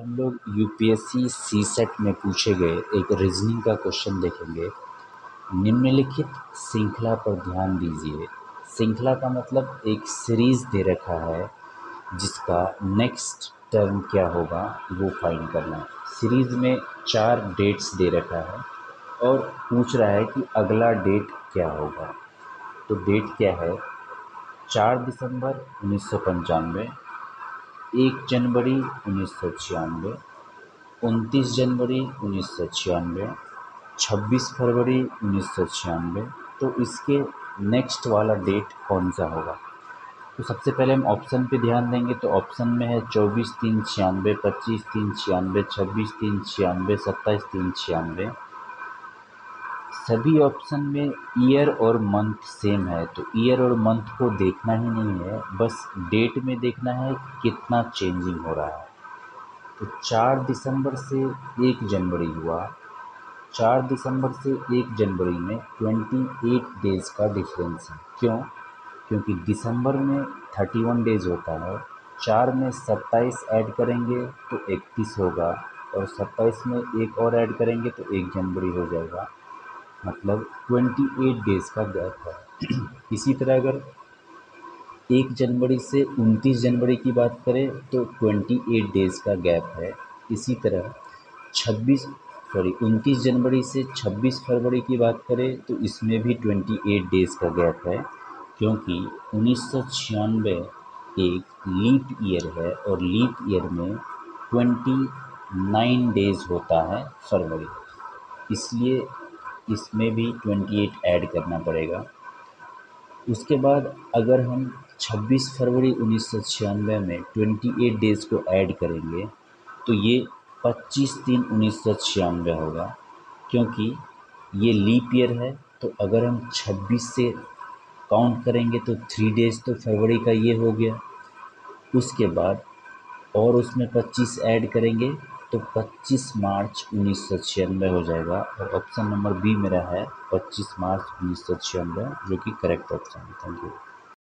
हम लोग यूपीएससी सी सेट में पूछे गए एक रीजनिंग का क्वेश्चन देखेंगे। निम्नलिखित श्रृंखला पर ध्यान दीजिए। श्रृंखला का मतलब एक सीरीज़ दे रखा है, जिसका नेक्स्ट टर्म क्या होगा, वो फाइंड करना है। सीरीज़ में चार डेट्स दे रखा है और पूछ रहा है कि अगला डेट क्या होगा। तो डेट क्या है? चार दिसंबर उन्नीस सौ पंचानवे एक जनवरी उन्नीस सौ छियानवे, उनतीस जनवरी उन्नीस सौ छियानवे, छब्बीस फरवरी उन्नीस सौ छियानवे। तो इसके नेक्स्ट वाला डेट कौन सा होगा? तो सबसे पहले हम ऑप्शन पे ध्यान देंगे तो ऑप्शन में है चौबीस तीन छियानवे, पच्चीस तीन छियानवे, छब्बीस तीन छियानवे, सत्ताईस तीन छियानवे। सभी ऑप्शन में ईयर और मंथ सेम है तो ईयर और मंथ को देखना ही नहीं है, बस डेट में देखना है कितना चेंजिंग हो रहा है। तो चार दिसंबर से एक जनवरी हुआ, चार दिसंबर से एक जनवरी में ट्वेंटी एट डेज़ का डिफरेंस है। क्यों? क्योंकि दिसंबर में थर्टी वन डेज़ होता है, चार में सत्ताईस ऐड करेंगे तो इकतीस होगा, और सत्ताईस में एक और ऐड करेंगे तो एक जनवरी हो जाएगा। मतलब ट्वेंटी एट डेज़ का गैप है। इसी तरह अगर एक जनवरी से उनतीस जनवरी की बात करें तो ट्वेंटी एट डेज़ का गैप है। इसी तरह छब्बीस सॉरी उनतीस जनवरी से छब्बीस फरवरी की बात करें तो इसमें भी ट्वेंटी एट डेज़ का गैप है, क्योंकि उन्नीस सौ छियानवे एक लीप ईयर है और लीप ईयर में ट्वेंटी नाइन डेज़ होता है फरवरी। इसलिए इसमें भी ट्वेंटी एट ऐड करना पड़ेगा। उसके बाद अगर हम छब्बीस फरवरी उन्नीस सौ छियानवे में ट्वेंटी एट डेज़ को ऐड करेंगे तो ये पच्चीस तीन उन्नीस सौ छियानवे होगा, क्योंकि ये लीप ईयर है। तो अगर हम छब्बीस से काउंट करेंगे तो थ्री डेज़ तो फरवरी का ये हो गया। उसके बाद और उसमें पच्चीस ऐड करेंगे तो 25 मार्च उन्नीस सौ छियानवे हो जाएगा और ऑप्शन नंबर बी मेरा है 25 मार्च उन्नीस सौ छियानवे, जो कि करेक्ट ऑप्शन है। Thank you